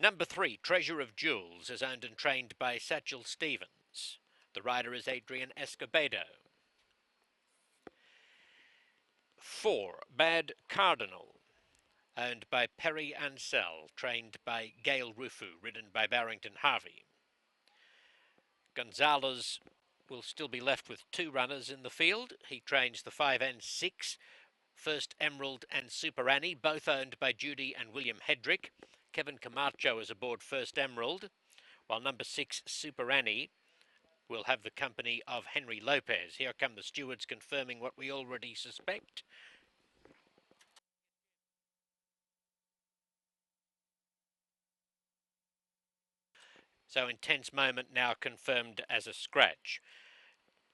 Number three, Treasure of Jewels, is owned and trained by Satchel Stevens. The rider is Adrian Escobedo. Four, Bad Cardinal, owned by Perry Ansell, trained by Gail Rufu, ridden by Barrington Harvey. Gonzalez will still be left with two runners in the field. He trains the 5 and 6, First Emerald and Super Annie, both owned by Judy and William Hedrick. Kevin Camacho is aboard First Emerald, while number 6, Super Annie, will have the company of Henry Lopez. Here come the stewards confirming what we already suspect. So intense moment now confirmed as a scratch.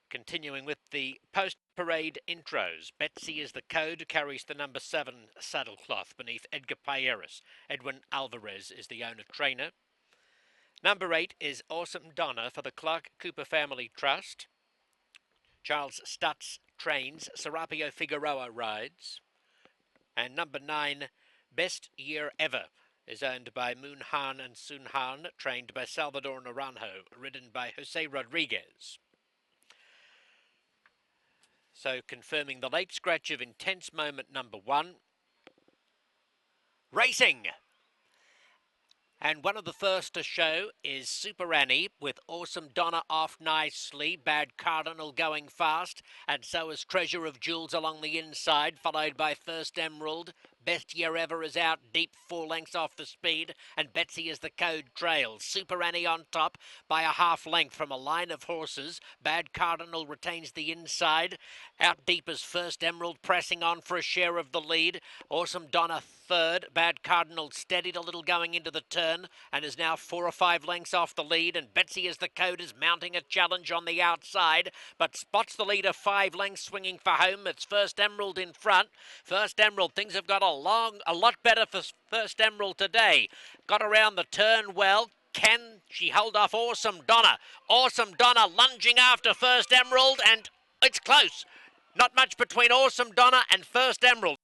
Continuing with the post parade intros. Betsy is the code, carries the number seven saddlecloth beneath Edgar Payeras. Edwin Alvarez is the owner trainer. Number eight is Awesome Donna for the Clark Cooper Family Trust. Charles Stutz trains. Serapio Figueroa rides. And number nine, Best Year Ever is owned by Moon Han and Sun Han, trained by Salvador Naranjo, ridden by Jose Rodriguez. So confirming the late scratch of intense moment number one. Racing! And one of the first to show is Super Annie with Awesome Donna off nicely. Bad Cardinal going fast. And so is Treasure of Jewels along the inside, followed by First Emerald. Best Year Ever is out deep, four lengths off the speed, and Betsy is the code trail. Super Annie on top by a half length from a line of horses. Bad Cardinal retains the inside. Out deep is First Emerald pressing on for a share of the lead. Awesome Donna third. Bad Cardinal steadied a little going into the turn and is now four or five lengths off the lead. And Betsy is the code is mounting a challenge on the outside, but spots the leader five lengths swinging for home. It's First Emerald in front. First Emerald, things have got a long, a lot better for First Emerald today. Got around the turn well. Can she hold off Awesome Donna? Awesome Donna lunging after First Emerald, and it's close. Not much between Awesome Donna and First Emerald.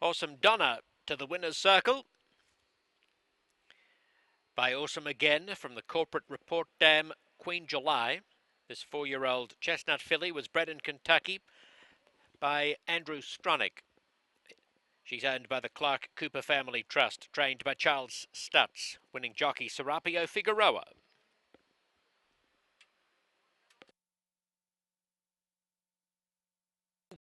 Awesome Donna to the winner's circle. By Awesome again from the corporate report dam Queen July. This four year old chestnut filly was bred in Kentucky by Andrew Stronach. She's owned by the Clark Cooper Family Trust, trained by Charles Stutz, winning jockey Serapio Figueroa.